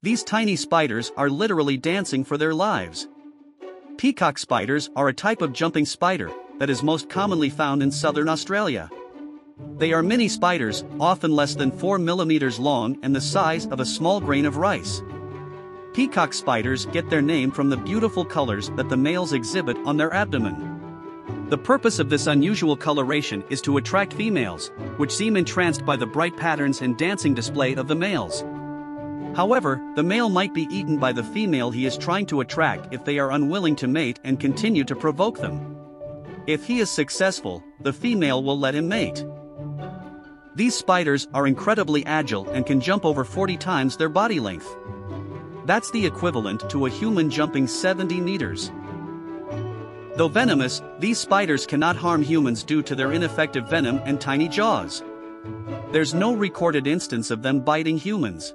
These tiny spiders are literally dancing for their lives. Peacock spiders are a type of jumping spider that is most commonly found in southern Australia. They are mini spiders, often less than 4 millimeters long and the size of a small grain of rice. Peacock spiders get their name from the beautiful colors that the males exhibit on their abdomen. The purpose of this unusual coloration is to attract females, which seem entranced by the bright patterns and dancing display of the males. However, the male might be eaten by the female he is trying to attract if they are unwilling to mate and continue to provoke them. If he is successful, the female will let him mate. These spiders are incredibly agile and can jump over 40 times their body length. That's the equivalent to a human jumping 70 meters. Though venomous, these spiders cannot harm humans due to their ineffective venom and tiny jaws. There's no recorded instance of them biting humans.